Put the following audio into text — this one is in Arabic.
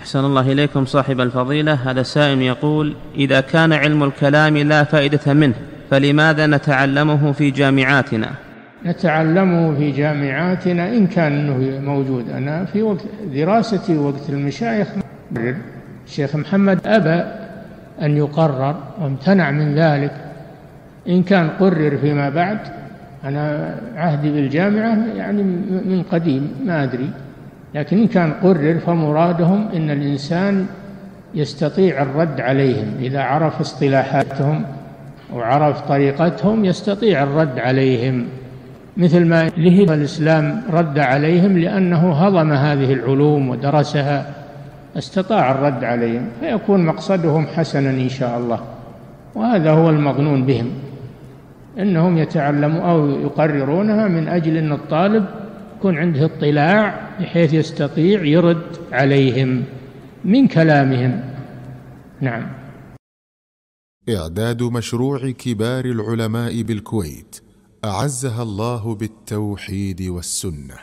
أحسن الله إليكم صاحب الفضيلة. هذا سائل يقول إذا كان علم الكلام لا فائدة منه فلماذا نتعلمه في جامعاتنا؟ نتعلمه في جامعاتنا إن كان أنه موجود. أنا في وقت دراستي وقت المشايخ. الشيخ محمد أبى أن يقرر وامتنع من ذلك. إن كان قرر فيما بعد أنا عهدي بالجامعة يعني من قديم ما أدري. لكن إن كان قرر فمرادهم إن الإنسان يستطيع الرد عليهم. إذا عرف اصطلاحاتهم وعرف طريقتهم يستطيع الرد عليهم. مثل ما له الإسلام رد عليهم لأنه هضم هذه العلوم ودرسها استطاع الرد عليهم فيكون مقصدهم حسنا إن شاء الله. وهذا هو المظنون بهم إنهم يتعلموا أو يقررونها من أجل إن الطالب يكون عنده اطلاع بحيث يستطيع يرد عليهم من كلامهم. نعم. إعداد مشروع كبار العلماء بالكويت أعزها الله بالتوحيد والسنة.